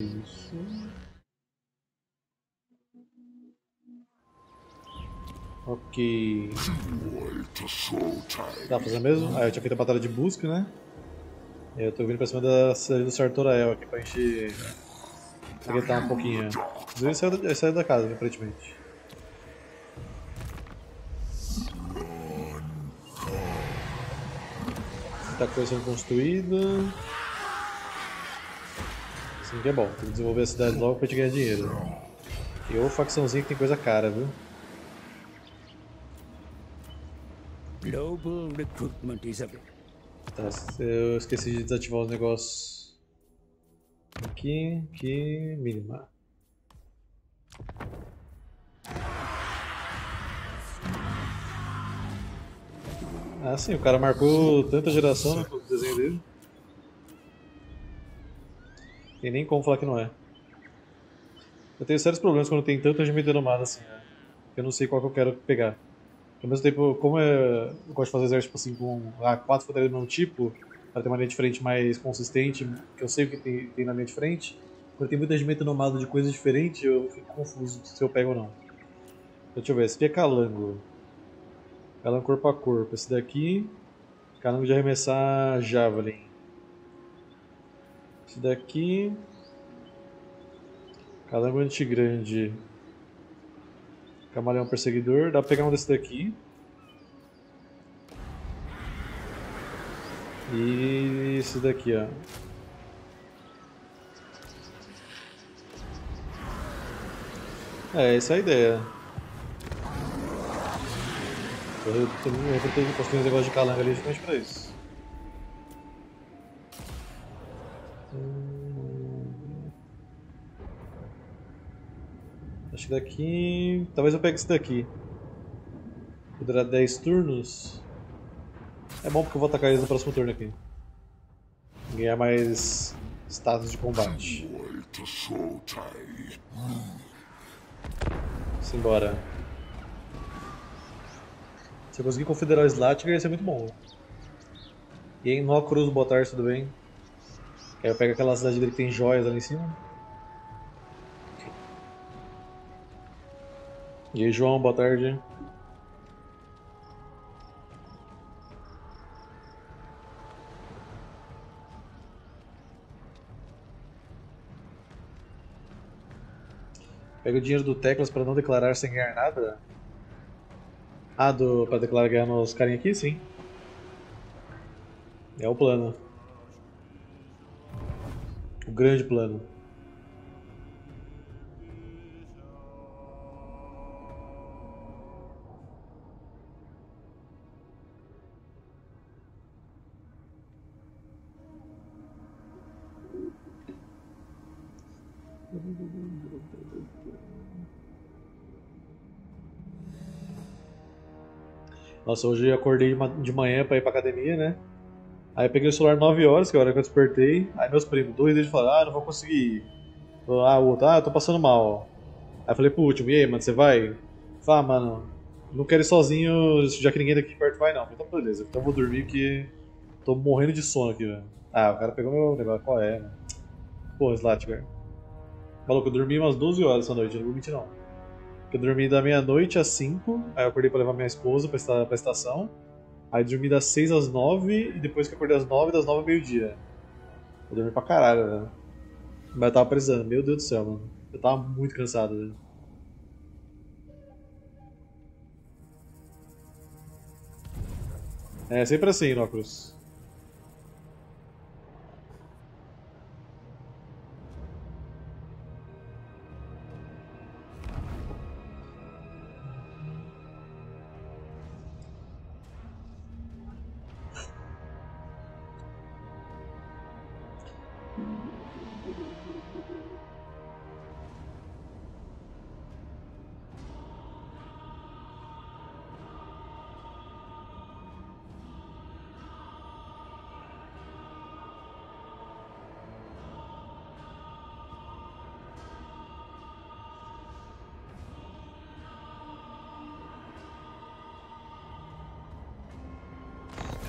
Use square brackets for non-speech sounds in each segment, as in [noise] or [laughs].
Isso. Ok. Pra fazer mesmo? Ah, eu tinha feito a batalha de busca, né? Eu tô vindo pra cima da cidade do Sartorael aqui pra gente secretar um pouquinho. Inclusive saiu, ele saiu da casa, aparentemente. Muita coisa sendo construída. Assim que é bom, tem que desenvolver a cidade logo pra gente ganhar dinheiro. E ou facçãozinha que tem coisa cara, viu? Global recruitment is a Tá, eu esqueci de desativar os negócios. Aqui, aqui, mínima. Ah sim, o cara marcou tanta geração no desenho dele. Tem nem como falar que não é. Eu tenho sérios problemas quando tem tanta gente nomada assim, né? Eu não sei qual que eu quero pegar. Ao mesmo tempo, como eu, eu gosto de fazer exército tipo assim, com ah, quatro fantasias do mesmo tipo, para ter uma linha de frente mais consistente, que eu sei o que tem, tem na linha de frente, quando tem muita gente nomada de coisas diferentes, eu fico confuso se eu pego ou não. Então, deixa eu ver, esse aqui é calango. Calango corpo a corpo. Esse daqui, calango de arremessar javelin. Esse daqui, calango antigrande. Camaleão perseguidor. Dá pra pegar um desse daqui. E esse daqui, ó. É, essa é a ideia. Eu tenho que construir um negócio de calanga ali justamente pra isso. Daqui... Talvez eu pegue esse daqui. Durar 10 turnos. É bom porque eu vou atacar eles no próximo turno aqui. Ganhar mais status de combate. Simbora. Se eu conseguir confederar o Slatger, ia ser muito bom. E em Nó Cruz, boa tarde, tudo bem? Aí eu pego aquela cidade dele que tem joias ali em cima. E aí, João, boa tarde. Pega o dinheiro do Teclas para não declarar sem ganhar nada? Ah, do, pra declarar ganhar nos carinha aqui? Sim. É o plano. O grande plano. Nossa, hoje eu acordei de manhã pra ir pra academia, né? Aí eu peguei o celular 9 horas, que é a hora que eu despertei. Aí meus primos, dois deles falaram, ah, não vou conseguir ir. Ah, o outro, ah, eu tô passando mal. Aí eu falei pro último, e aí, mano, você vai? Fala, ah, mano, não quero ir sozinho, já que ninguém daqui perto vai não. Então beleza, então vou dormir que tô morrendo de sono aqui, velho. Ah, o cara pegou meu negócio, qual é, né? Porra, Slatgar. Maluco, eu dormi umas 12 horas essa noite, não vou mentir não. Eu dormi da meia-noite às 5, aí eu acordei pra levar minha esposa pra, estar, pra estação. Aí dormi das 6 às 9 e depois que acordei às 9, das 9 ao meio-dia. Eu dormi pra caralho, velho. Mas eu tava precisando, meu Deus do céu, mano. Eu tava muito cansado, velho. É sempre assim, Nóculos.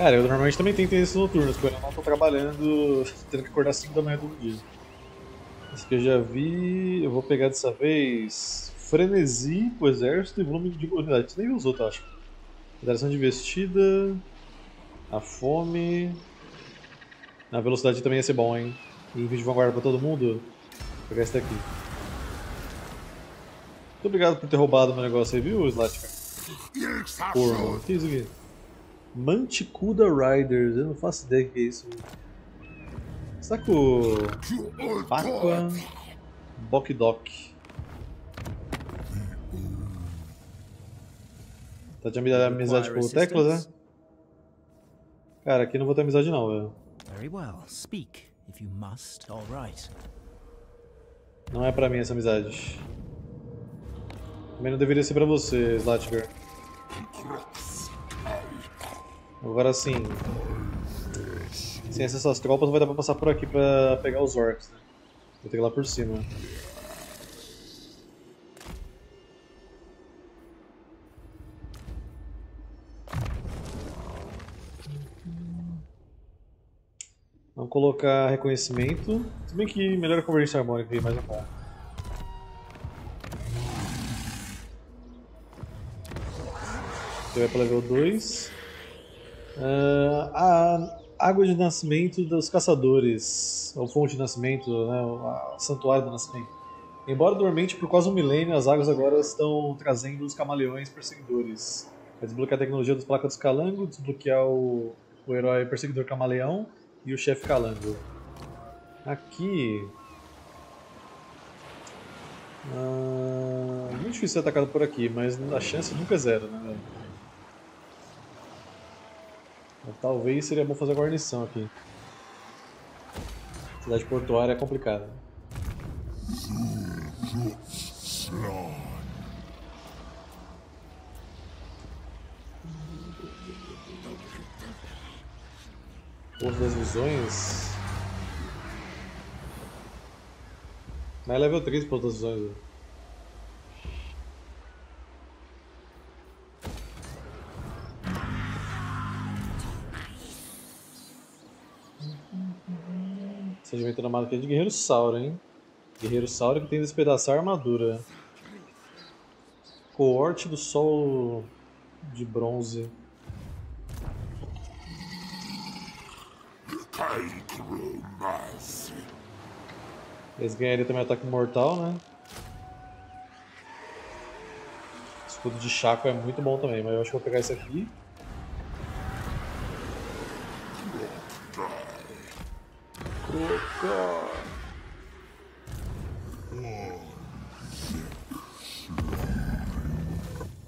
Cara, eu normalmente também tenho esses noturnos, quando eu não tô trabalhando, [laughs] tendo que acordar 5 da manhã todo dia. Esse que eu já vi. Eu vou pegar dessa vez. Frenesi pro exército e volume de unidade. Você nem os outros, acho. Federação de investida. A fome. A velocidade também ia ser bom, hein? E envio de vanguarda pra todo mundo. Vou pegar esse daqui. Muito obrigado por ter roubado meu negócio aí, viu, Slatka? Porra, o que é isso aqui? Manticuda Riders, eu não faço ideia do que é isso. Saco. Aqua. Bokdok. Tá de amizade com o Teclas, né? Cara, aqui não vou ter amizade não, velho. Very well. Speak if you must. All right. Não é pra mim essa amizade. Também não deveria ser pra você, Slatger. Agora sim. Sem essas tropas não vai dar pra passar por aqui pra pegar os orcs, né? Vou ter que ir lá por cima. Vamos colocar reconhecimento. Se bem que melhor a convergência harmônica aí, mais um bom. Você vai para level 2. Uh, a água de nascimento dos caçadores, ou fonte de nascimento, né, o santuário do nascimento. Embora dormente por quase um milênio, as águas agora estão trazendo os camaleões perseguidores. Vai desbloquear a tecnologia dos placas dos calango, desbloquear o, o herói perseguidor camaleão e o chefe calango. Aqui. Ah, muito difícil ser atacado por aqui, mas a chance nunca é zero, né? Talvez seria bom fazer guarnição aqui. Cidade portuária é complicada. Povo das Visões. Mas é level 3 Povo das Visões. Sedimento namado aqui é de Guerreiro Sauro, hein? Guerreiro Sauro que tem despedaçar a armadura. Coorte do Sol de Bronze. Eles ganhariam também ataque mortal, né? Escudo de Chaco é muito bom também, mas eu acho que vou pegar esse aqui.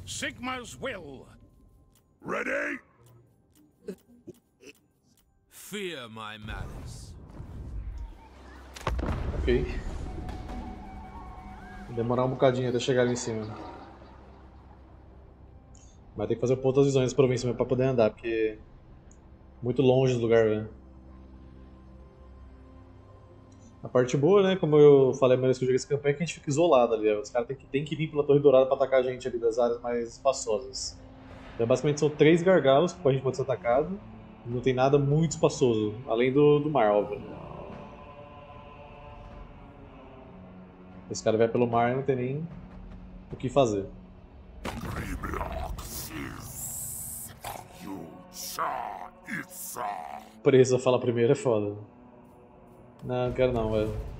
Sigma's will. Ready? Fear my malice. Ok. Vai demorar um bocadinho até chegar ali em cima. Vai ter que fazer o ponto das visões pra província pra poder andar, porque... Muito longe do lugar, velho. A parte boa, né, como eu falei mais que eu joguei essa campanha, é que a gente fica isolado ali. Os caras têm que, têm que vir pela Torre Dourada pra atacar a gente ali das áreas mais espaçosas. Então, basicamente são três gargalos que a gente pode ser atacado. Não tem nada muito espaçoso, além do, do mar, óbvio. Esse cara vai pelo mar e não tem nem o que fazer. Presa fala primeiro é foda. Não, quero não, velho.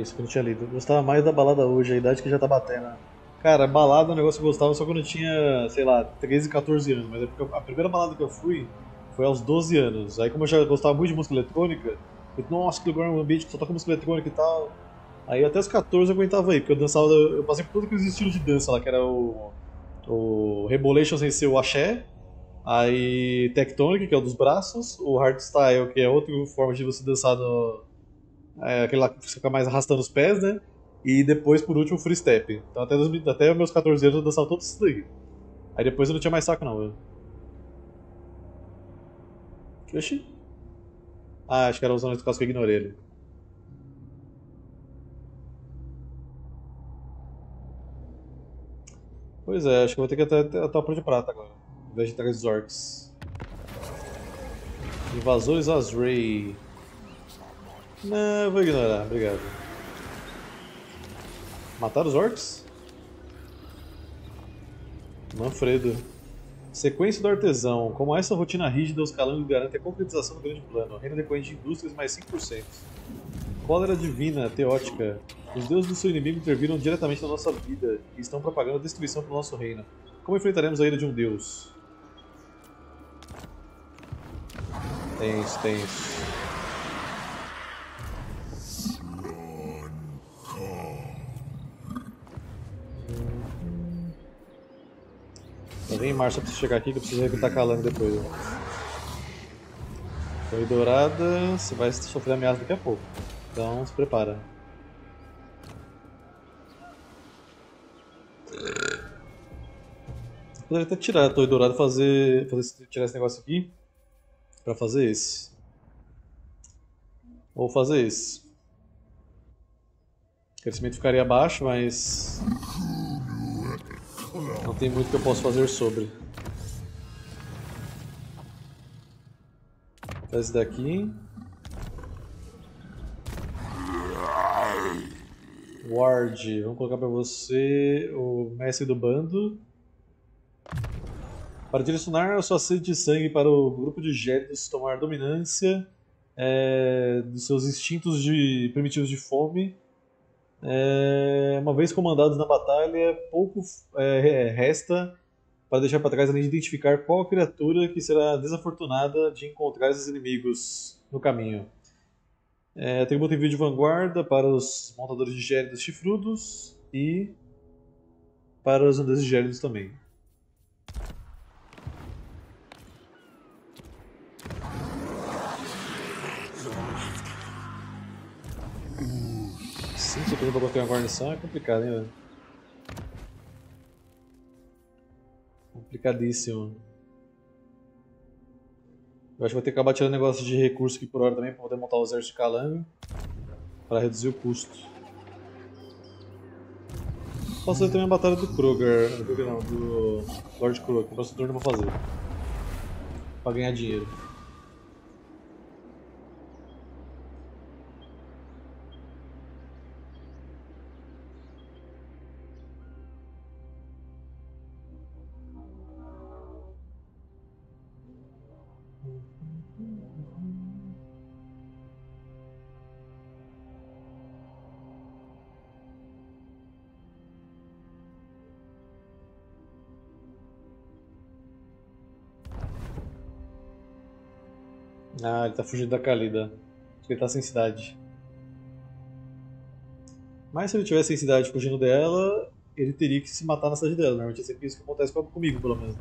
Isso, que eu não tinha lido. Gostava mais da balada hoje, a idade que já tá batendo. Cara, balada é um negócio que eu gostava só quando eu tinha, sei lá, 13, 14 anos. Mas é porque a primeira balada que eu fui foi aos 12 anos. Aí como eu já gostava muito de música eletrônica, eu nossa, que lugar, um ambiente que só toca música eletrônica e tal. Aí até os 14 eu aguentava aí, porque eu dançava, eu passei por todos aqueles estilos de dança lá, que era o, o Rebolation sem ser o axé, aí Tectonic, que é o dos braços, o Hardstyle, que é outra forma de você dançar no, é, aquele lá que fica mais arrastando os pés, né? E depois, por último, o Free Step. Então até, até meus 14 anos eu dançava todos isso daí. Aí depois eu não tinha mais saco não. Oxi. Ah, acho que era usando esse caso que eu ignorei ele. Pois é, acho que vou ter que até a topa de prata agora. Ao invés de os orcs. Invasores Azray. Não, vou ignorar, obrigado. Mataram os orcs? Manfredo. Sequência do artesão. Como essa rotina rígida, os calangos garantem a concretização do grande plano. Reino decorrente de indústrias mais 5%. Cólera divina, teótica. Os deuses do seu inimigo interviram diretamente na nossa vida e estão propagando a destruição do nosso reino. Como enfrentaremos a ira de um deus? Tenso, tenso. Tá vem Márcio pra chegar aqui que eu preciso recrutar Calango depois. Foi dourada, você vai sofrer ameaça daqui a pouco. Então se prepara. Poderia até tirar a torre dourada e fazer, fazer, tirar esse negócio aqui pra fazer esse. Ou fazer esse. O crescimento ficaria baixo, mas tem muito que eu possa fazer sobre. Faz daqui. Ward, vamos colocar para você o mestre do bando. Para direcionar a sua sede de sangue para o grupo de gélidos tomar dominância é, dos seus instintos de primitivos de fome é, uma vez comandados na batalha, pouco é, resta para deixar para trás além de identificar qual criatura que será desafortunada de encontrar esses inimigos no caminho. É, atributo envio de vanguarda para os montadores de gélidos chifrudos e para os andantes gélidos também. Turnos pra bater uma guarnição é complicado, hein, velho? Complicadíssimo. Eu acho que vou ter que acabar tirando negócio de recurso aqui por hora também pra poder montar o exército de calango. Pra reduzir o custo. Posso fazer também a batalha do Kruger não, do Lord Kruger. O próximo turno eu vou fazer. Pra ganhar dinheiro. Ele tá fugindo da Kalida. Ele tá sem cidade. Mas se ele tivesse sem cidade fugindo dela, ele teria que se matar na cidade dela. Normalmente é sempre isso que acontece comigo, pelo menos.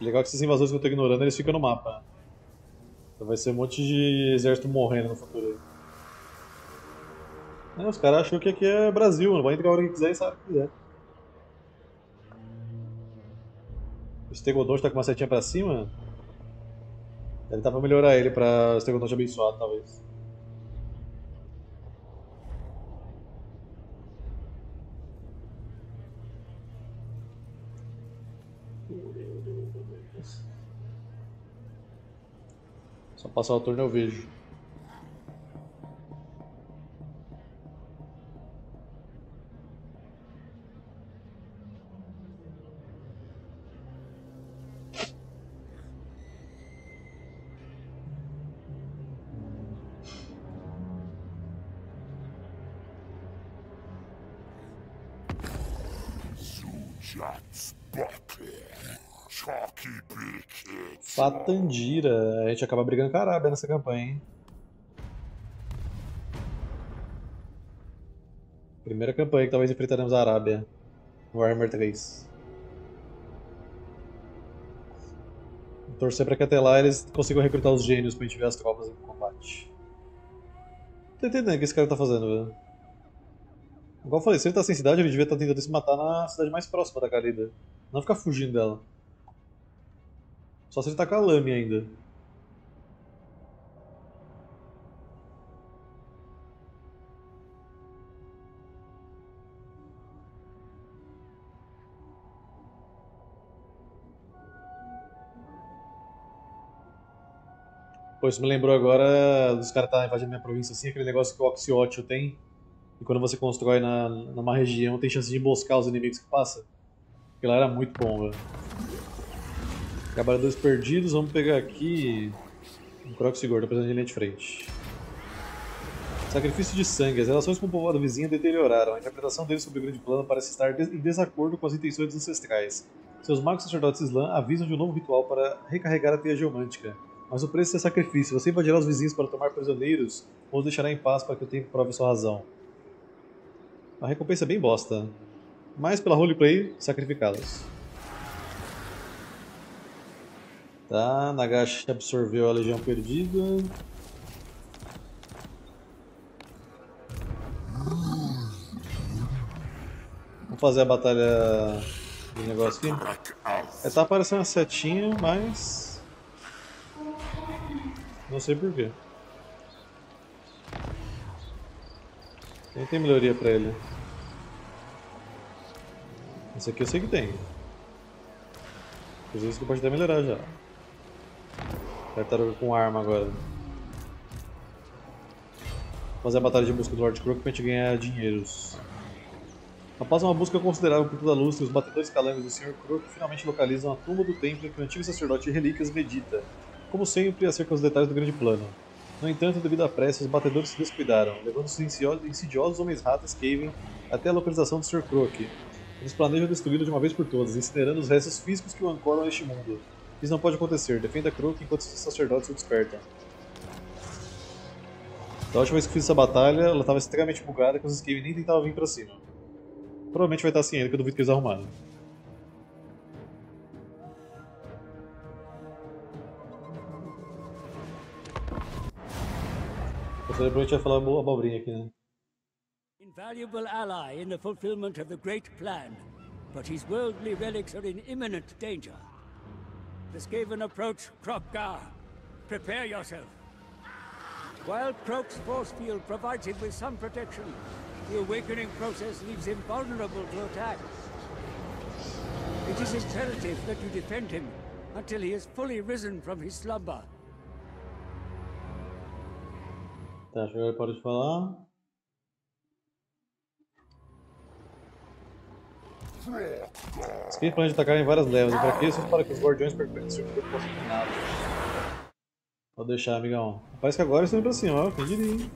Legal que esses invasores que eu tô ignorando, eles ficam no mapa. Então vai ser um monte de exército morrendo no futuro aí. É, os caras acham que aqui é Brasil, vai entrar a hora que quiser e sabe o que quiser. O Stegodon tá com uma setinha pra cima? Ele tá pra melhorar ele pra Stegodon abençoado, talvez. Só passar o turno eu vejo. Fatandira. A gente acaba brigando com a Arábia nessa campanha, hein? Primeira campanha que talvez enfrentaremos a Arábia. Warhammer 3. Vou torcer pra que até lá eles consigam recrutar os gênios pra gente ver as tropas em combate. Tô entendendo o que esse cara tá fazendo, velho. Igual eu falei, se ele tá sem cidade, ele devia estar tá tentando se matar na cidade mais próxima da Galida. Não ficar fugindo dela. Só se ele tá com a Lame ainda. Pô, isso me lembrou agora dos caras tá invadindo minha província assim, aquele negócio que o Oxiótio tem. E quando você constrói na, numa região, tem chance de emboscar os inimigos que passa. Aquilo era muito bom, velho. Trabalhadores perdidos, vamos pegar aqui um Croxy Gordo, apresentando de linha de frente. Sacrifício de sangue. As relações com o povoado vizinho deterioraram. A interpretação deles sobre o grande plano parece estar em desacordo com as intenções ancestrais. Seus magos sacerdotes islã avisam de um novo ritual para recarregar a teia geomântica. Mas o preço é sacrifício. Você invadirá os vizinhos para tomar prisioneiros ou os deixará em paz para que o tempo prove sua razão. A recompensa é bem bosta. Mas pela roleplay, sacrificá-los. Tá, Nagashi absorveu a Legião Perdida. Vamos fazer a batalha do negócio aqui. É, tá aparecendo uma setinha, mas não sei porquê. Nem tem melhoria pra ele. Esse aqui eu sei que tem. Por isso que pode até melhorar já. Tartaruga com arma agora. Fazer a batalha de busca do Lord Crook pra gente ganhar dinheiros. Após uma busca considerável por toda a luz, os batedores calangos do Sr. Crook finalmente localizam a tumba do templo que o antigo sacerdote relíquias medita, como sempre, acerca dos detalhes do grande plano. No entanto, devido à pressa, os batedores se descuidaram, levando os insidiosos homens-ratas Skaven até a localização do Sr. Croak. Eles planejam destruí-lo de uma vez por todas, incinerando os restos físicos que o ancoram neste mundo. Isso não pode acontecer, defenda Croak enquanto os sacerdotes o despertam. Da última vez que fiz essa batalha, ela estava extremamente bugada que os Skaven nem tentavam vir pra cima. Provavelmente vai estar assim ainda, que eu duvido que eles arrumaram. Provavelmente vai falar abobrinha aqui, né? Invaluable ally in the fulfillment of the great plan, but his worldly relics are in imminent danger. Skaven approach Krokgar. Prepare yourself. While Krok's force field provides him with some protection, the awakening process leaves him vulnerable to attack. It is imperative that you defend him until he is fully risen from his slumber. Tá, que agora pode falar. Esqueci planos de atacar em várias levas, e para que os guardiões perpetuem o corpo possam nada. Pode deixar, amigão. Parece que agora estão pra cima, ó, quem diria, hein?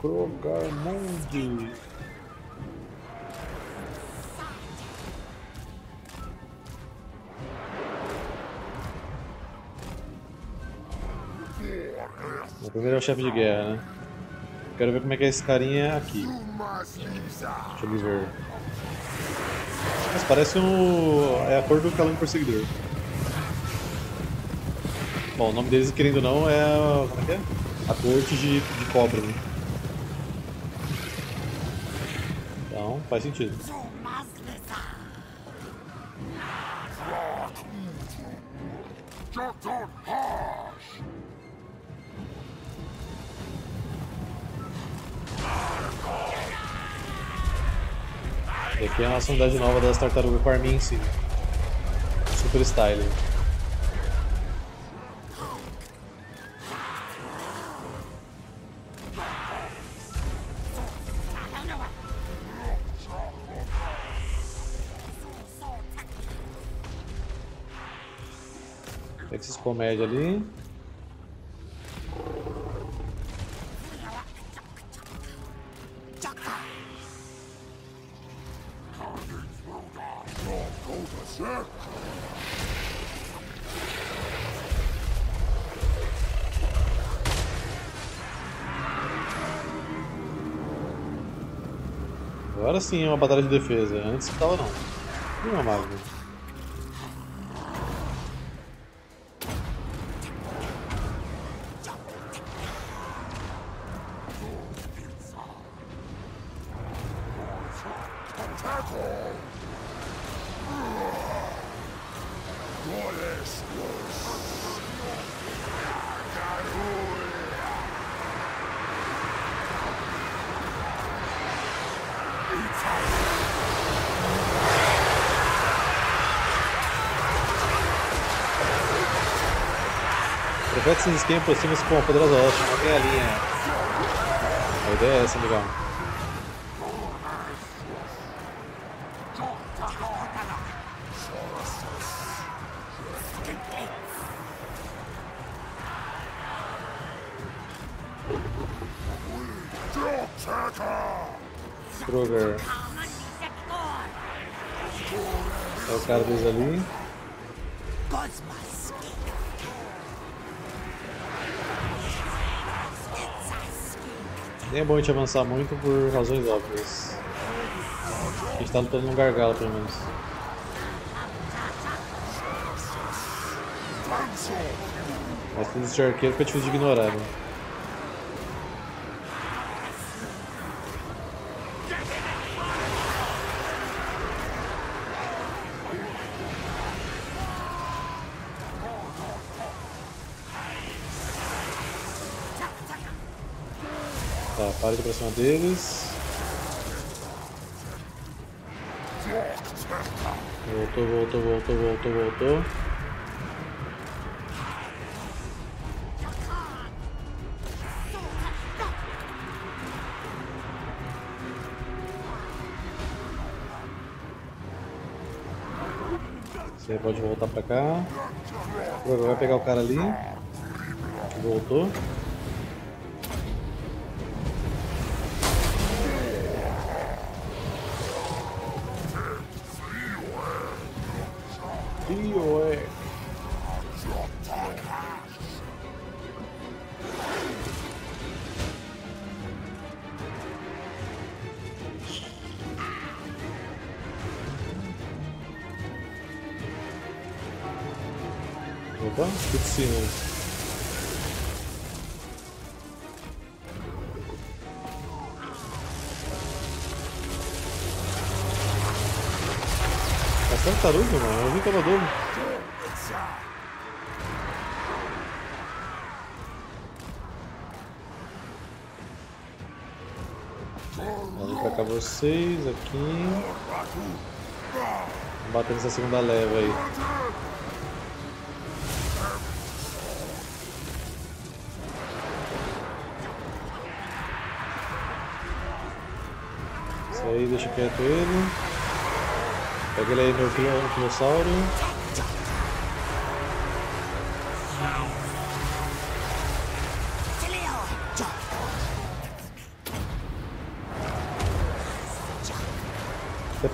Krogarmundi. O primeiro é o chefe de guerra, né? Quero ver como é que é esse carinha aqui. Deixa eu ver. Mas parece um. É a cor do calango perseguidor. Bom, o nome deles, querendo ou não, é. Como é que é? A corte de, de cobra, né? Então, faz sentido. E aqui é a nossa unidade nova das tartarugas com arminha em cima. Super styling. Pega esses comédia ali. Sim é uma batalha de defesa. Antes não tava não. Não é máquina. Profeta se esquema aproxima-se com a poderosa mantém a linha. A ideia é essa, legal. Kroger. É o cara deles ali. Nem é bom a gente avançar muito por razões óbvias. A gente tá lutando num gargalo, pelo menos. Mas tudo de arqueiro fica difícil de ignorar, né? Tá, para de pra cima deles. Voltou, voltou, voltou, voltou, voltou. Você pode voltar pra cá. Vai pegar o cara ali. Voltou. Vamos pra cá vocês, aqui. Bater nessa segunda leva aí. Isso aí, deixa quieto ele. Pega ele aí, meu dinossauro.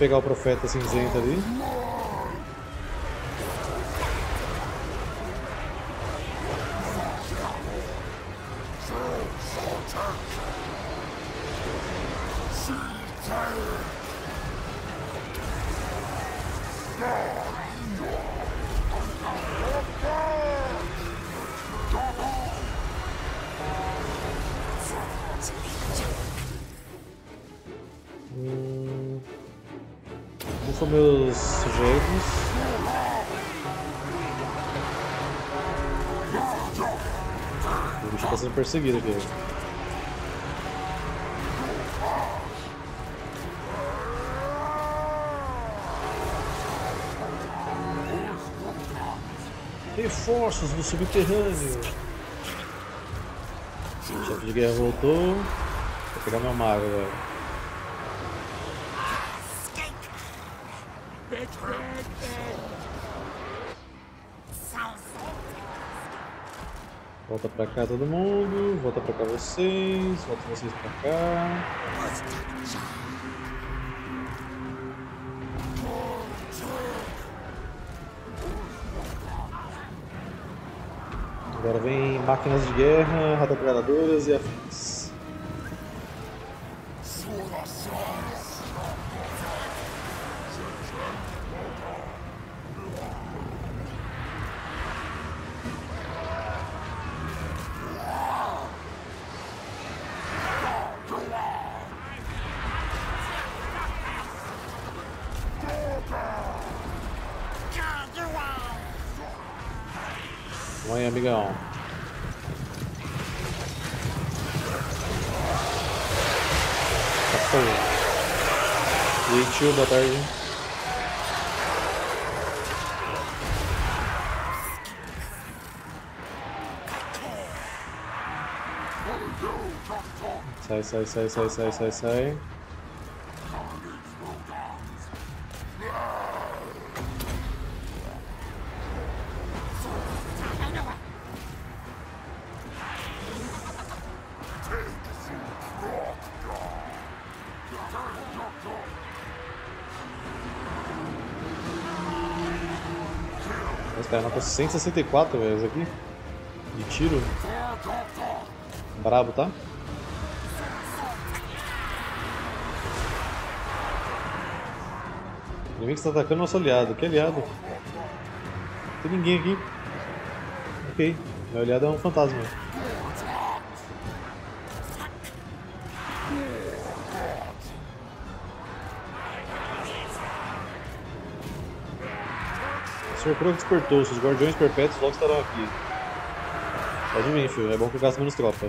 Pegar o profeta cinzento ali. Perseguido aqui. Reforços do subterrâneo. O chefe de guerra voltou. Vou pegar meu mago agora. Volta pra cá todo mundo, volta pra cá vocês, volta vocês pra cá. Agora vem máquinas de guerra, radametradoras e afins. Sai, sai, sai, sai, sai, sai. Esse cara nota 164, velho, aqui. De tiro. Brabo, tá? Inimigo está atacando nosso aliado. Que aliado? Não tem ninguém aqui. Ok. Meu aliado é um fantasma. O Sr. Crow despertou. Seus guardiões perpétuos logo estarão aqui. Pode vir, filho. É bom que eu gasto menos tropa.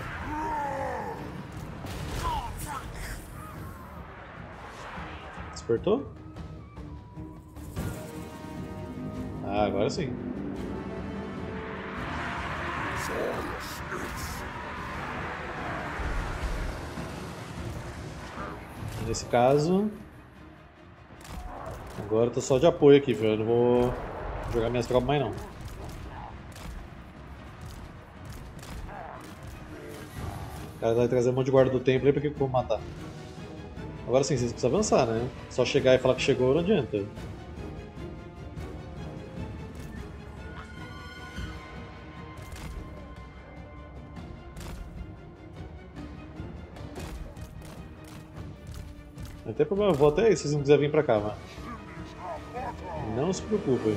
Despertou? Ah, agora sim. Nesse caso. Agora eu tô só de apoio aqui, filho. Eu não vou jogar minhas tropas mais não. O cara vai trazer um monte de guarda do templo aí pra que eu vou matar? Agora sim, vocês precisam avançar, né? Só chegar e falar que chegou não adianta. Eu vou até aí se vocês não quiserem vir pra cá, mano. Não se preocupem,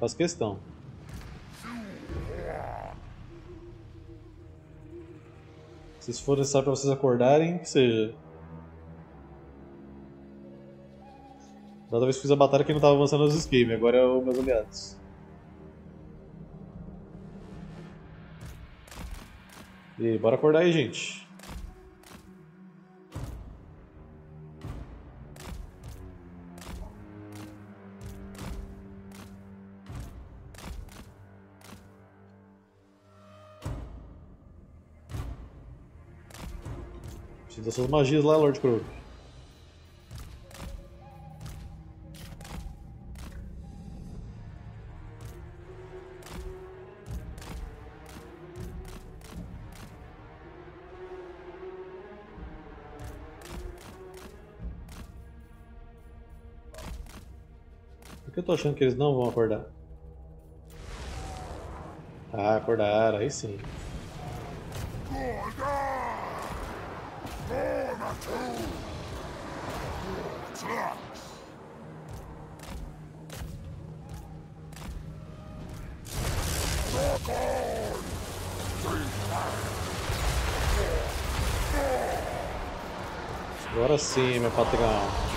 faz questão. Se isso for necessário pra vocês acordarem, que seja. Da outra vez que fiz a batalha, quem não tava avançando os escape, agora é os meus aliados. E bora acordar aí, gente. Suas magias lá, Lord Crow. Por que eu tô achando que eles não vão acordar? Ah, acordaram, aí sim. Agora sim, meu patrão.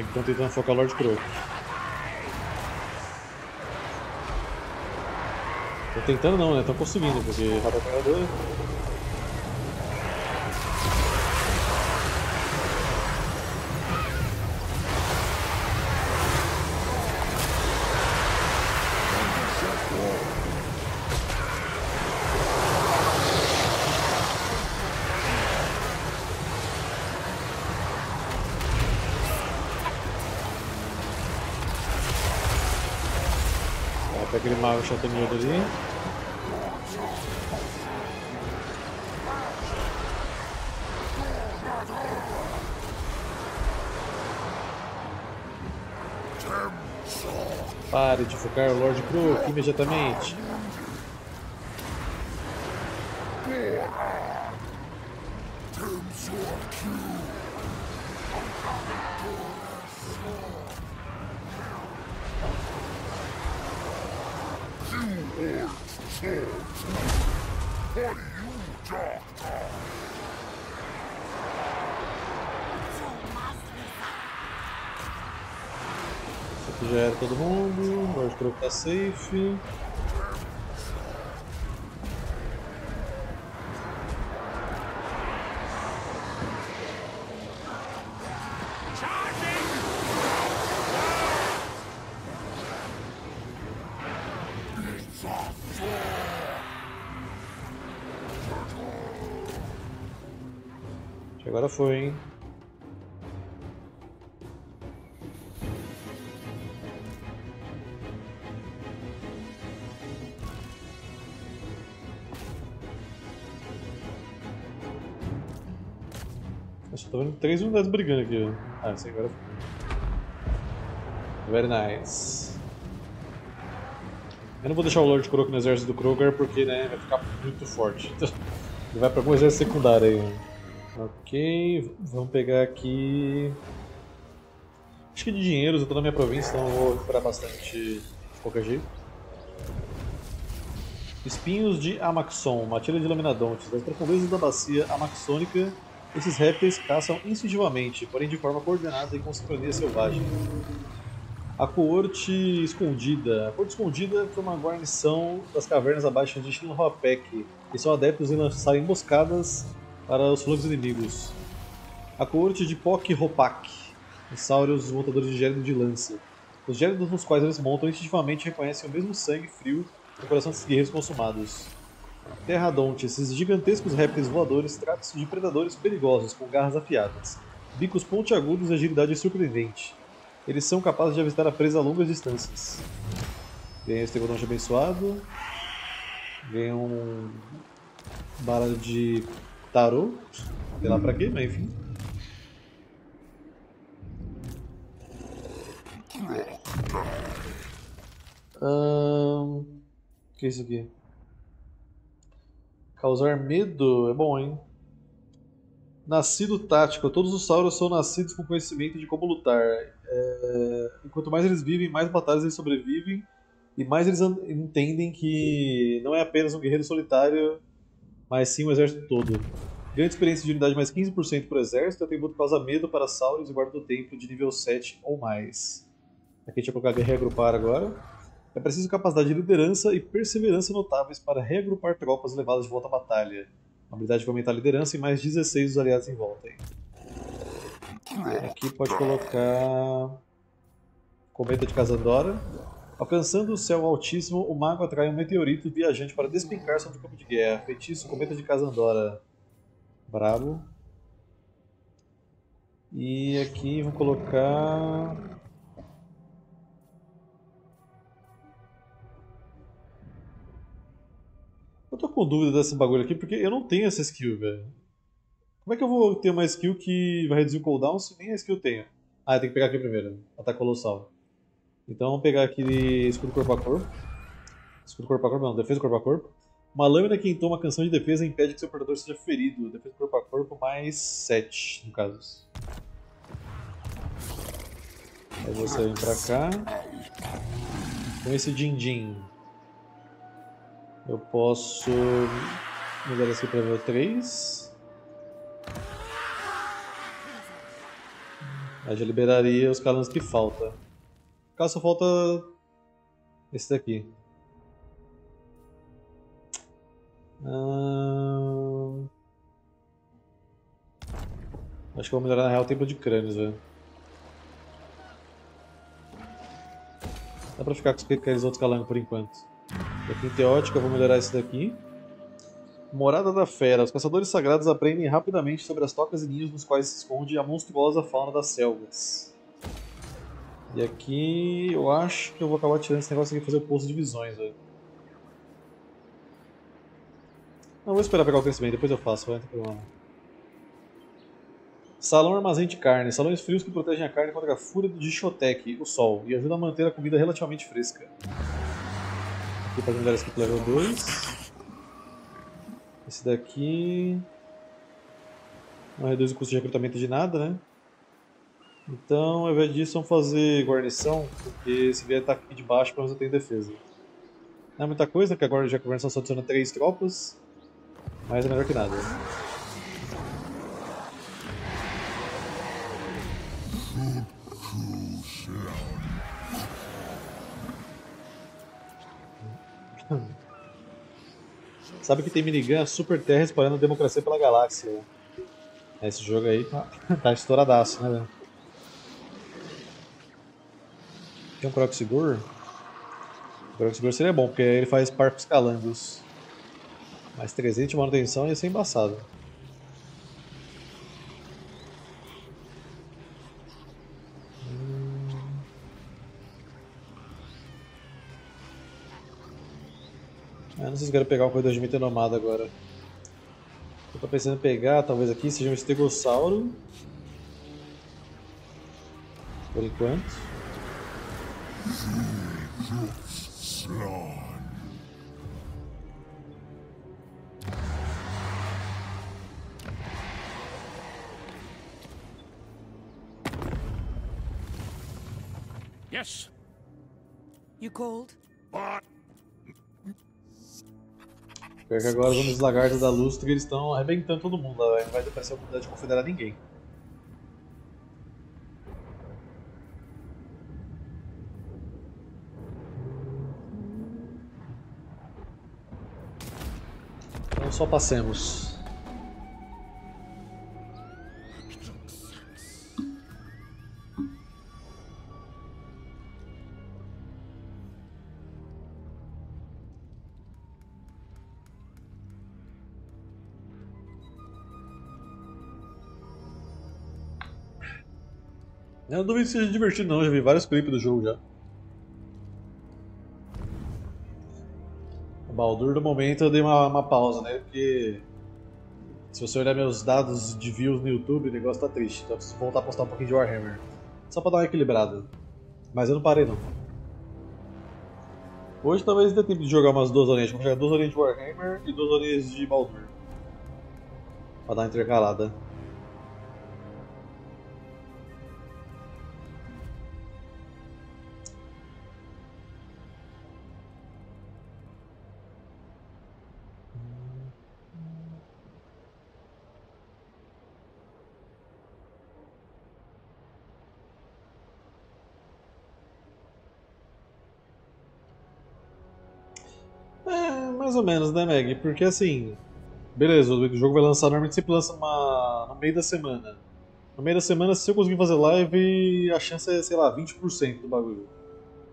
Estão tentando focar Lord Croak. Tô tentando não, né? Estão conseguindo, porque rata aquele mago chatonildo ali. Pare de focar o Lord Crook imediatamente. Safe. Agora foi, hein? Três unidades brigando aqui. Ah, sim, agora. Very nice. Eu não vou deixar o Lord Croak no exército do Kroger porque né, vai ficar muito forte. Ele vai pra algum exército secundário aí. Ok, vamos pegar aqui. Acho que de dinheiros, eu tô na minha província, então vou recuperar bastante de qualquer jeito. Espinhos de Amaxon, matilha de Laminadontes. Das profundezas da bacia amaxônica, esses répteis caçam instintivamente, porém de forma coordenada e com sincronia selvagem. A coorte escondida. A coorte escondida foi uma guarnição das cavernas abaixo de Shinhopek, e são adeptos em lançar emboscadas para os flancos inimigos. A coorte de Pok Hopak, os Saurios montadores de gélido de lança. Os gélidos nos quais eles montam instintivamente reconhecem o mesmo sangue frio no coração dos guerreiros consumados. Terradonte, esses gigantescos répteis voadores tratam-se de predadores perigosos com garras afiadas, bicos pontiagudos e agilidade surpreendente. Eles são capazes de avistar a presa a longas distâncias. Ganha esse Tegodonte abençoado. Ganha um baralho de tarô. Sei lá pra quê, mas enfim. O que é isso aqui? Causar medo é bom, hein? Nascido tático. Todos os sauros são nascidos com conhecimento de como lutar. É... Enquanto mais eles vivem, mais batalhas eles sobrevivem. E mais eles entendem que não é apenas um guerreiro solitário mas sim o exército todo. Ganha experiência de unidade mais 15% para o exército, atributo causa medo para Sauros e guarda do templo de nível 7 ou mais. Aqui a gente vai colocar reagrupar agora. É preciso capacidade de liderança e perseverança notáveis para reagrupar tropas levadas de volta à batalha. A habilidade vai aumentar a liderança e mais 16 dos aliados em volta. Aqui pode colocar Cometa de Casandora. Alcançando o céu altíssimo, o mago atrai um meteorito viajante para despencar sobre o campo de guerra. Feitiço Cometa de Casandora. Brabo. E aqui vou colocar... Eu tô com dúvida desse bagulho aqui porque eu não tenho essa skill, velho. Como é que eu vou ter uma skill que vai reduzir o cooldown se nem a skill tenho? Ah, tem que pegar aqui primeiro. Ataque colossal. Então vamos pegar aquele escudo corpo a corpo. Escudo corpo a corpo, não, defesa corpo a corpo. Uma lâmina que entoa uma canção de defesa impede que seu operador seja ferido. Defesa corpo a corpo mais 7, no caso. Aí você vem pra cá. Com esse din-din, eu posso mudar esse para nível 3. Aí já liberaria os calãs que falta. Caso só falta esse daqui. Hum... Acho que vou melhorar na real o tempo de crânios, velho. Dá pra ficar com aqueles outros calangos por enquanto. Aqui em Teótica eu vou melhorar esse daqui. Morada da Fera. Os caçadores sagrados aprendem rapidamente sobre as tocas e ninhos nos quais se esconde a monstruosa fauna das selvas. E aqui eu acho que eu vou acabar tirando esse negócio aqui e fazer o poço de visões, velho. Não, vou esperar pegar o crescimento, depois eu faço, vai, não tem problema. Salão armazém de carne. Salões frios que protegem a carne contra a fúria de Xotek, o sol, e ajudam a manter a comida relativamente fresca. Aqui para melhorar esse level 2. Esse daqui... Não reduz o custo de recrutamento de nada, né? Então, ao invés disso, vamos fazer guarnição, porque se vier ataque de baixo, pelo menos eu tenho defesa. Não é muita coisa, que agora já a guarnição só adiciona 3 tropas, mas é melhor que nada. Sabe que tem minigun Super Terra espalhando a democracia pela galáxia. Esse jogo aí tá, [laughs] tá estouradaço, né? Tem um Croxigur? O Croxigur seria bom, porque ele faz Parcos Calandos. Mais 300 de manutenção ia ser embaçado. Não sei se quero pegar um corredor de mitenomada agora. Eu tô pensando em pegar, talvez aqui, seja um estegossauro. Por enquanto. Yes. You called? What? Pior que agora os lagartos da lustre eles estão arrebentando todo mundo lá, não vai aparecer a oportunidade de confederar ninguém. Então só passemos. Eu não duvido que seja divertido não, já vi vários clipes do jogo já. O Baldur do momento eu dei uma, uma pausa, né? Porque se você olhar meus dados de views no YouTube, o negócio tá triste. Então eu preciso voltar a postar um pouquinho de Warhammer. Só pra dar uma equilibrada. Mas eu não parei não. Hoje talvez dê tempo de jogar umas duas horinhas. Vou jogar duas horinhas de Warhammer e duas horinhas de Baldur. Pra dar uma intercalada. Menos, né, Meg? Porque assim, beleza, o jogo vai lançar, normalmente sempre lança uma, no meio da semana. No meio da semana, se eu conseguir fazer live, a chance é, sei lá, 20% do bagulho.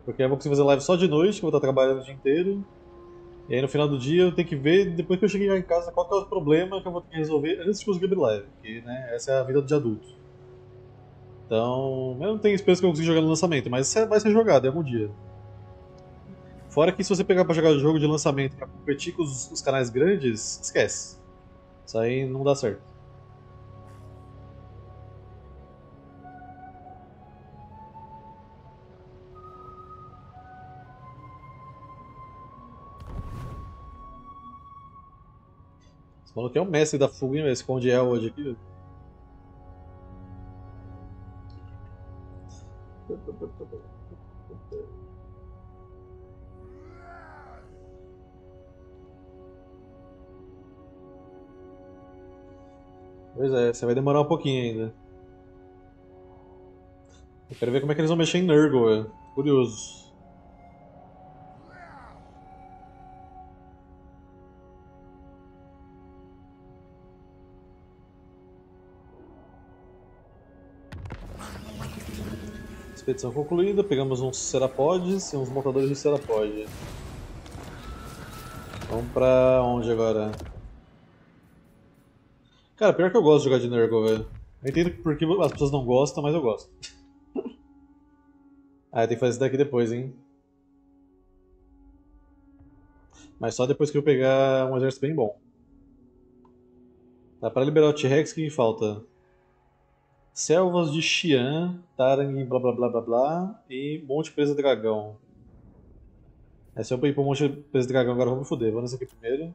Porque eu vou conseguir fazer live só de noite, que eu vou estar trabalhando o dia inteiro. E aí no final do dia eu tenho que ver, depois que eu cheguei em casa, qual é o problema que eu vou ter que resolver antes de conseguir abrir live. Porque, né, essa é a vida de adulto. Então, eu não tenho esperança que eu consiga jogar no lançamento, mas vai ser jogado em algum dia. Fora que se você pegar pra jogar o jogo de lançamento pra competir com os, os canais grandes, esquece. Isso aí não dá certo. Esse maluco é o mestre da fuga, hein, esse Conde El hoje [laughs] Pois é, você vai demorar um pouquinho ainda. Quero ver como é que eles vão mexer em Nurgle, velho. Curioso. Expedição concluída, pegamos uns Serapods e uns montadores de Serapod. Vamos pra onde agora? Cara, pior que eu gosto de jogar de Nurgle, velho. Eu entendo porque as pessoas não gostam, mas eu gosto. [laughs] ah, tem que fazer isso daqui depois, hein? Mas só depois que eu pegar um exército bem bom. Dá pra liberar o T-Rex, o que falta? Selvas de Xi'an, Tarang, blá blá blá blá blá, e Monte Presa Dragão. É, se eu ir pro Monte Presa Dragão agora, eu vou me foder. Vou nesse aqui primeiro.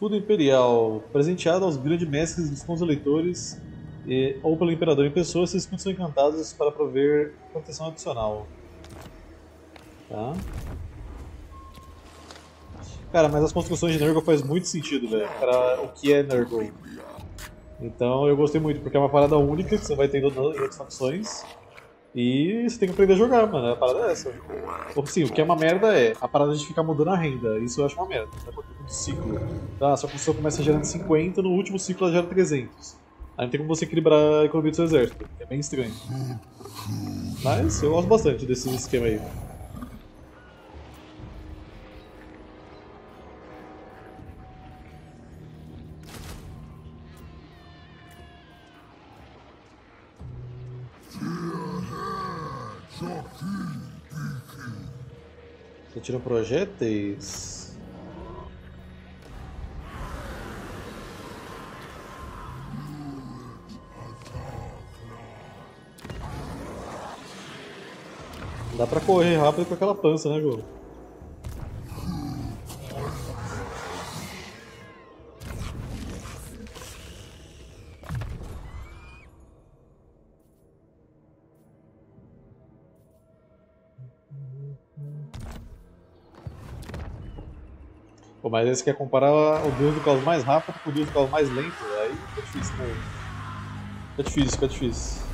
Escudo Imperial, presenteado aos grandes mestres dos bons eleitores e, ou pelo Imperador em pessoa, esses escudos são encantados para prover proteção adicional. Tá? Cara, mas as construções de Nurgle faz muito sentido, velho, para o que é Nurgle. Então eu gostei muito, porque é uma parada única que você vai tendo em outras facções. E você tem que aprender a jogar, mano. A parada é essa. Sim, o que é uma merda é a parada de ficar mudando a renda. Isso eu acho uma merda. É do ciclo. Tá, sua construção começa gerando 50, no último ciclo ela gera 300. Aí não tem como você equilibrar a economia do seu exército. É bem estranho. Mas eu gosto bastante desse esquema aí. Tira projéteis. Dá pra correr rápido com aquela pança, né, João? Mas aí você quer comparar o Deus do caos mais rápido com o Deus do caos mais lento, aí fica difícil, né? Fica difícil, fica difícil.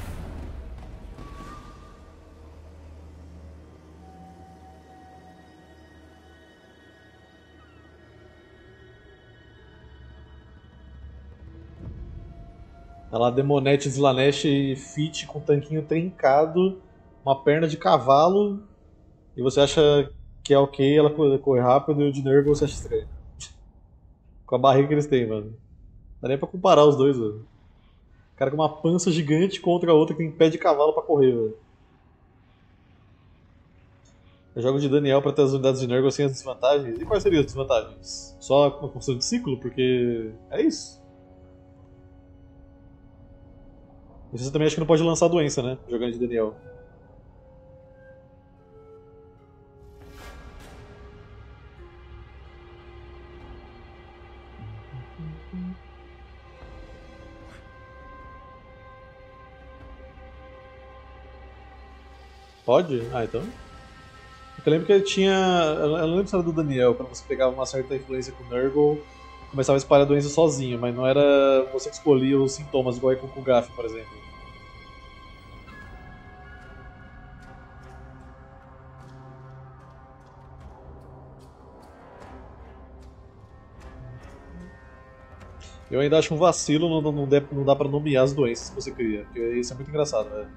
Tá lá Demonete, Slanesh Fit com tanquinho trincado, uma perna de cavalo, e você acha que é ok, ela corre rápido e o de Nurgle você acha estranho. Com a barriga que eles têm, mano. Não dá nem pra comparar os dois, mano. O cara com uma pança gigante contra a outra que tem pé de cavalo pra correr, velho. Eu jogo de Daniel pra ter as unidades de Nurgle sem as desvantagens. E quais seriam as desvantagens? Só uma construção de ciclo? Porque é isso. E você também acha que não pode lançar doença, né? Jogando de Daniel. Pode? Ah, então. Eu lembro que tinha. Eu lembro se era do Daniel, quando você pegava uma certa influência com o Nurgle, começava a espalhar a doença sozinho, mas não era você que escolhia os sintomas, igual é com o Gaf, por exemplo. Eu ainda acho um vacilo não, não, não dá pra nomear as doenças que você cria, porque isso é muito engraçado, velho.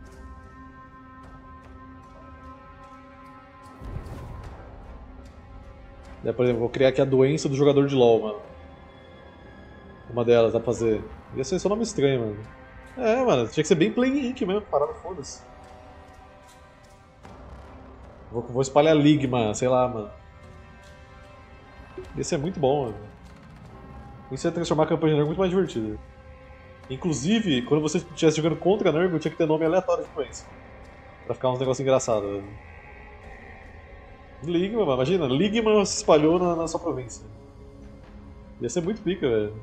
É, por exemplo, vou criar aqui a doença do jogador de LoL, mano. Uma delas, dá pra fazer. Ia ser só nome estranho, mano. É, mano, tinha que ser bem Play Ink mesmo, parado, foda-se. Vou, vou espalhar Ligma, sei lá, mano. Ia ser muito bom, mano. Isso ia transformar a campanha de Nurgle muito mais divertida. Inclusive, quando você estivesse jogando contra a Nurgle, tinha que ter nome aleatório de doença. Pra ficar uns negócios engraçados. Ligma, imagina, Ligma se espalhou na, na sua província. Ia ser muito pica, velho.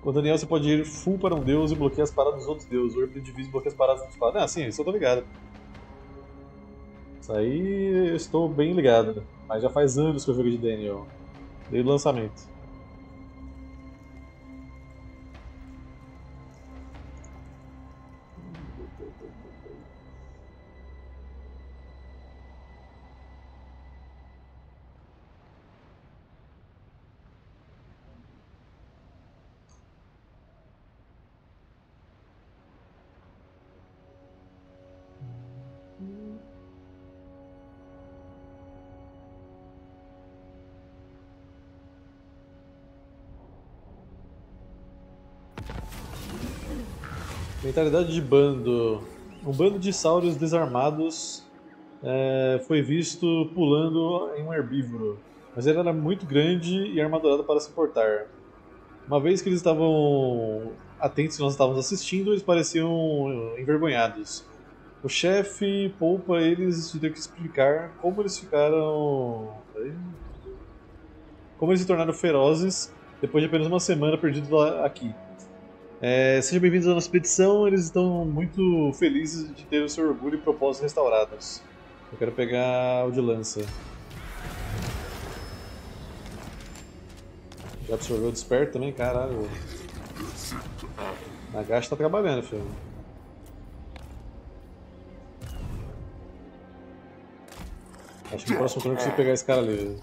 Com Daniel você pode ir full para um deus e bloquear as paradas dos outros deuses. O Orbital Divise bloqueia as paradas dos paradas. Ah, sim, isso eu tô ligado. Isso aí eu estou bem ligado. Mas já faz anos que eu joguei de Daniel. Desde o lançamento. Mentalidade de bando. Um bando de sauros desarmados é, foi visto pulando em um herbívoro, mas ele era muito grande e armadurado para se portar. Uma vez que eles estavam atentos que nós estávamos assistindo, eles pareciam envergonhados. O chefe poupa eles de ter que explicar como eles ficaram. Como eles se tornaram ferozes depois de apenas uma semana perdidos aqui. É, sejam bem-vindos à nossa expedição. Eles estão muito felizes de ter o seu orgulho e propósitos restaurados. Eu quero pegar o de lança. Já absorveu o desperto também? Caralho. Nagashi tá trabalhando, filho. Acho que no próximo turno eu consigo pegar esse cara ali.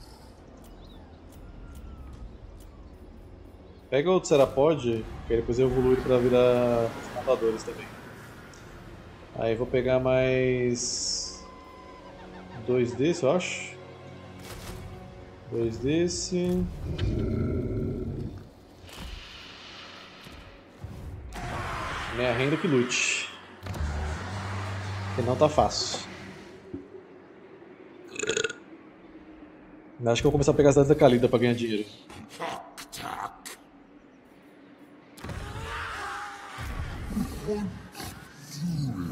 Pega o Tserapod, que depois eu evoluo para virar os montadores também. Aí vou pegar mais dois desse, eu acho. Dois desse. Minha renda que lute. Que não tá fácil. Acho que eu vou começar a pegar as cidades da Kalida pra ganhar dinheiro.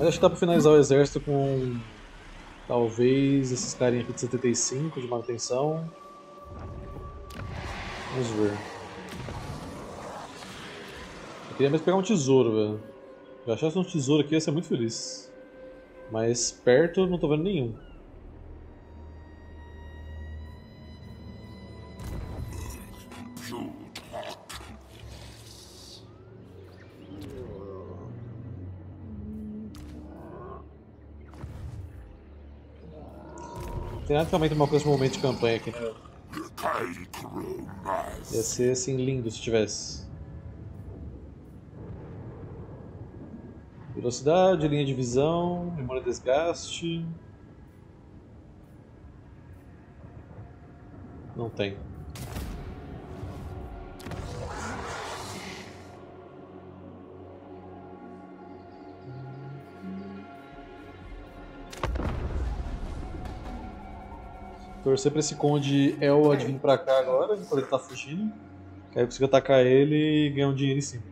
Acho que dá pra finalizar o exército com talvez esses carinha aqui de 75 de manutenção. Vamos ver. Eu queria mesmo pegar um tesouro, velho. Se eu achasse um tesouro aqui, eu ia ser muito feliz. Mas perto não tô vendo nenhum. Tem nada aumente uma coisa no momento de campanha aqui. Ia ser assim lindo se tivesse. Velocidade, linha de visão, memória de desgaste. Não tem. Torcer pra esse Conde Elwad vir pra cá agora, enquanto ele tá fugindo. Que aí eu consigo atacar ele e ganhar um dinheiro em cima.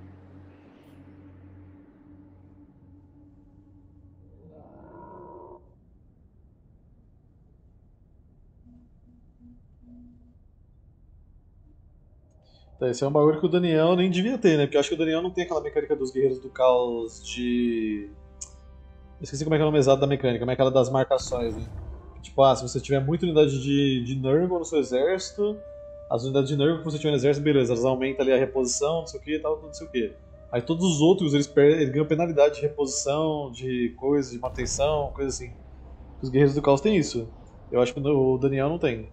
Tá, esse é um bagulho que o Daniel nem devia ter, né? Porque eu acho que o Daniel não tem aquela mecânica dos Guerreiros do Caos de. Esqueci como é que é o nome exato da mecânica, como é aquela das marcações, né? Tipo, ah, se você tiver muita unidade de, de Nurgle no seu exército, as unidades de Nurgle que você tiver no exército, beleza, elas aumentam ali a reposição, não sei o que e tal, não sei o que. Aí todos os outros, eles, eles ganham penalidade de reposição, de coisa, de manutenção, coisa assim. Os Guerreiros do Caos têm isso. Eu acho que o Daniel não tem.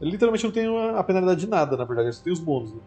Ele literalmente não tem a penalidade de nada, na verdade, ele só tem os bônus. Né?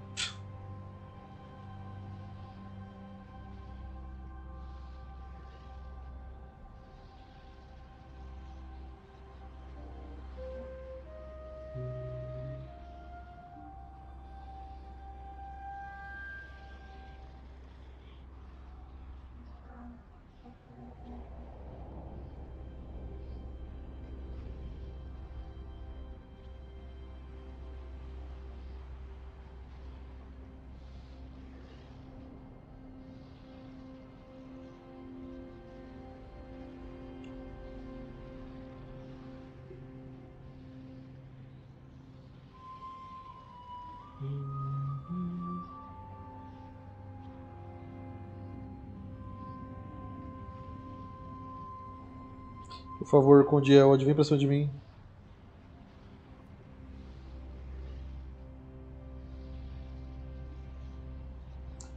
Favor, Conde Elod, vem pra cima de mim.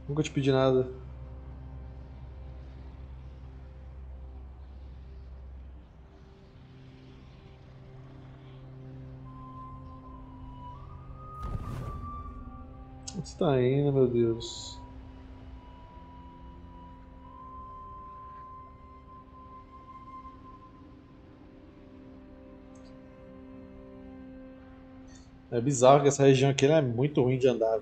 Nunca te pedi nada. Onde está indo, meu Deus? É bizarro que essa região aqui é muito ruim de andar.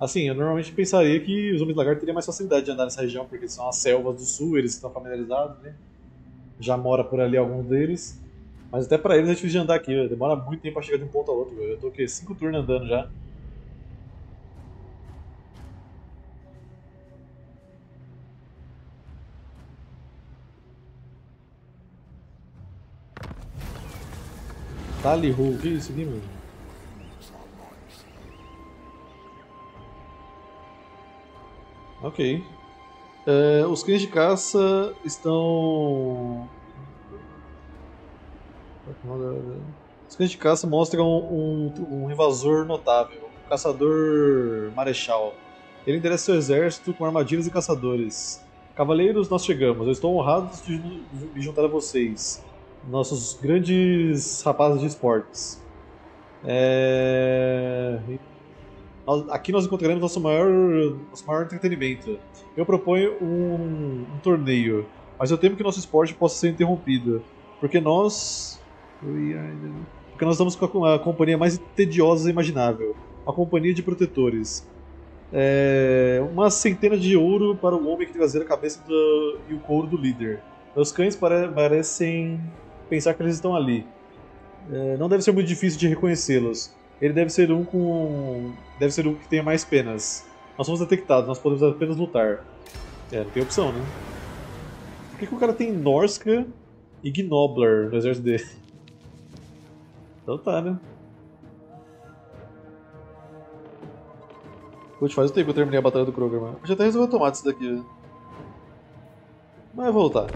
Assim, eu normalmente pensaria que os homens lagartos teriam mais facilidade de andar nessa região, porque são as selvas do sul, eles estão familiarizados, né? Já mora por ali alguns deles. Mas até pra eles é difícil de andar aqui, demora muito tempo pra chegar de um ponto ao outro. Eu tô aqui 5 turnos andando já. Talihu, o que é isso aqui? Ok. É, os cães de caça estão. Os cães de caça mostram um, um invasor notável, um caçador marechal. Ele interessa seu exército com armadilhas e caçadores. Cavaleiros, nós chegamos. Eu estou honrado de me juntar a vocês, nossos grandes rapazes de esportes. É aqui nós encontraremos nosso maior, nosso maior entretenimento. Eu proponho um, um torneio, mas eu temo que nosso esporte possa ser interrompido, porque nós. Porque nós estamos com a companhia mais tediosa imaginável uma companhia de protetores. É, uma centena de ouro para o homem que trazer a cabeça do, e o couro do líder. Os cães pare, parecem pensar que eles estão ali. É, não deve ser muito difícil de reconhecê-los ele deve ser um com. Deve ser um que tenha mais penas. Nós somos detectados, nós podemos apenas lutar. É, não tem opção, né? Por que, que o cara tem Norska e Gnobler no exército dele? Então tá, né? Putz, faz o tempo que eu terminei a batalha do Kroger, mano. Eu já até resolveu tomar isso daqui. Mas vai voltar.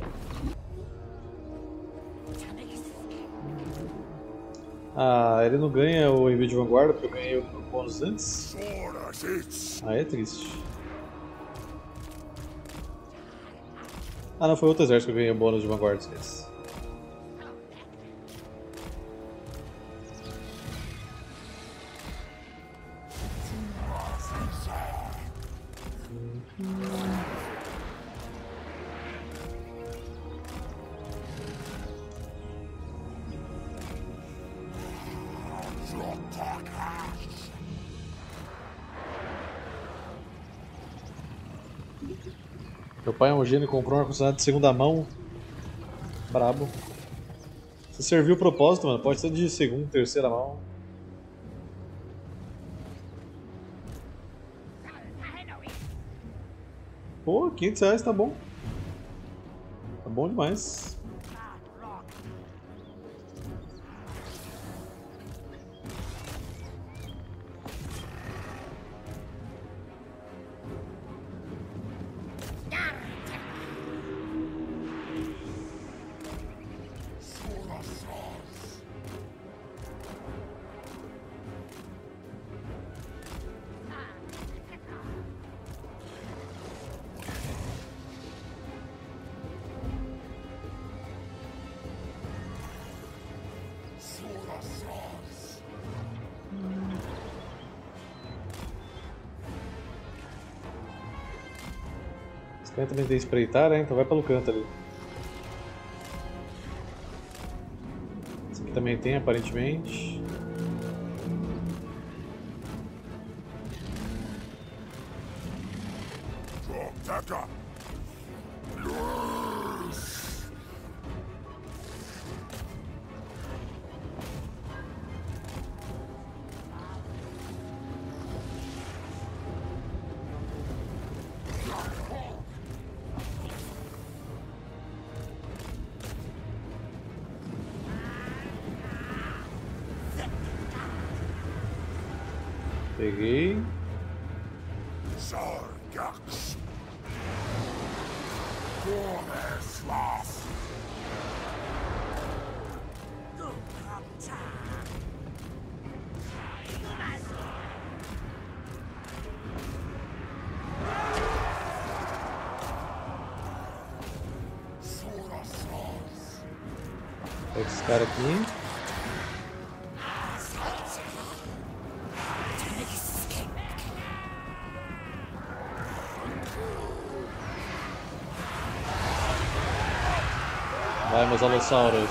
Ah, ele não ganha o envio de vanguarda porque eu ganhei o bônus antes? Ah, é triste. Ah, não, foi outro exército que eu ganhei o bônus de vanguarda, esquece. Meu pai é um gênio e comprou um ar-condicionado de segunda mão. Brabo. Se serviu o propósito, mano, pode ser de segunda, terceira mão. Pô, 500 reais tá bom. Tá bom demais. Esse também tem espreitar, né? Então vai pelo canto ali. Esse aqui também tem, aparentemente. Cara aqui. Vai, meus alossauros.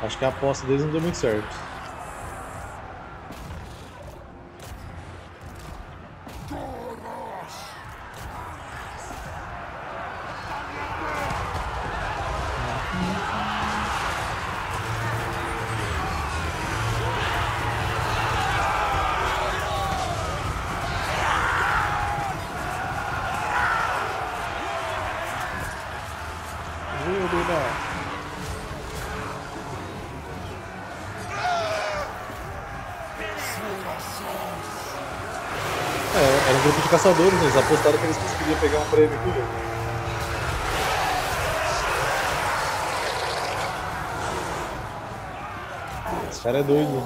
Acho que a aposta deles não deu muito certo. Né? eles apostaram que eles conseguiriam pegar um prêmio aqui. né? Esse cara é doido.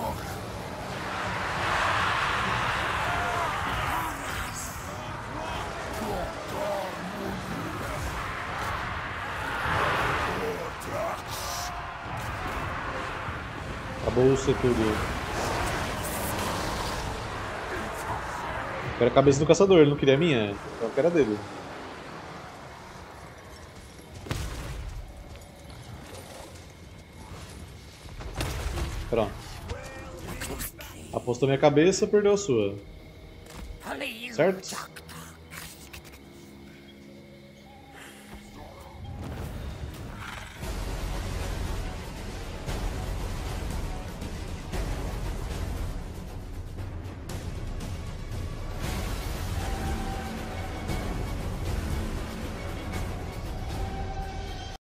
Acabou isso tudo. Quero a cabeça do caçador, ele não queria a minha, então eu quero a dele. Pronto. Apostou minha cabeça, perdeu a sua. Certo?